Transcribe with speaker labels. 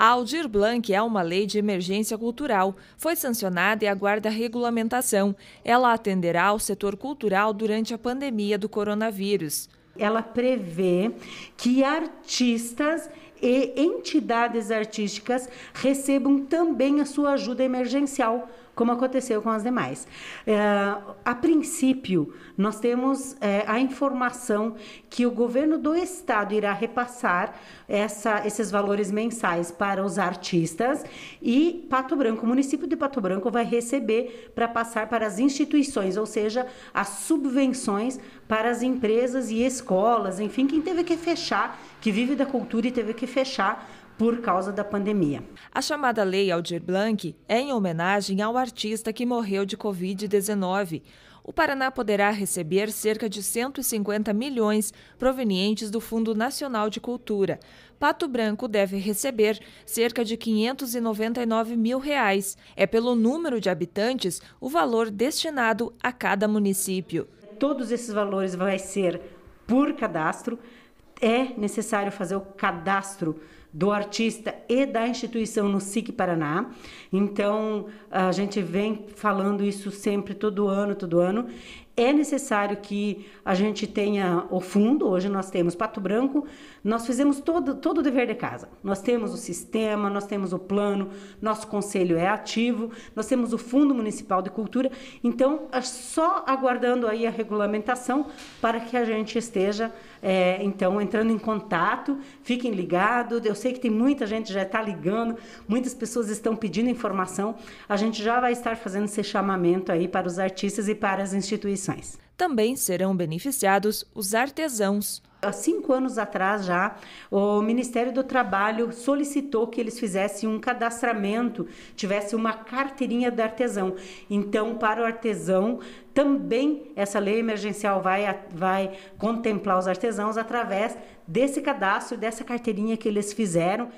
Speaker 1: A Aldir Blanc é uma lei de emergência cultural. Foi sancionada e aguarda regulamentação. Ela atenderá ao setor cultural durante a pandemia do coronavírus.
Speaker 2: Ela prevê que artistas e entidades artísticas recebam também a sua ajuda emergencial como aconteceu com as demais. É, a princípio, nós temos é, a informação que o governo do estado irá repassar essa, esses valores mensais para os artistas e Pato Branco, o município de Pato Branco vai receber para passar para as instituições, ou seja, as subvenções para as empresas e escolas, enfim, quem teve que fechar, que vive da cultura e teve que fechar por causa da pandemia.
Speaker 1: A chamada Lei Aldir Blanc é em homenagem ao artista que morreu de Covid-19. O Paraná poderá receber cerca de 150 milhões provenientes do Fundo Nacional de Cultura. Pato Branco deve receber cerca de 599 mil reais. É pelo número de habitantes o valor destinado a cada município.
Speaker 2: Todos esses valores vai ser por cadastro é necessário fazer o cadastro do artista e da instituição no SIC Paraná. Então, a gente vem falando isso sempre, todo ano, todo ano. É necessário que a gente tenha o fundo. Hoje nós temos Pato Branco, nós fizemos todo, todo o dever de casa. Nós temos o sistema, nós temos o plano, nosso conselho é ativo, nós temos o Fundo Municipal de Cultura. Então, só aguardando aí a regulamentação para que a gente esteja, é, então, entrando em contato. Fiquem ligados. Eu sei que tem muita gente já está ligando, muitas pessoas estão pedindo informação. A gente já vai estar fazendo esse chamamento aí para os artistas e para as instituições.
Speaker 1: Também serão beneficiados os artesãos.
Speaker 2: Há cinco anos atrás já, o Ministério do Trabalho solicitou que eles fizessem um cadastramento, tivesse uma carteirinha do artesão. Então, para o artesão, também essa lei emergencial vai, vai contemplar os artesãos através desse cadastro, dessa carteirinha que eles fizeram.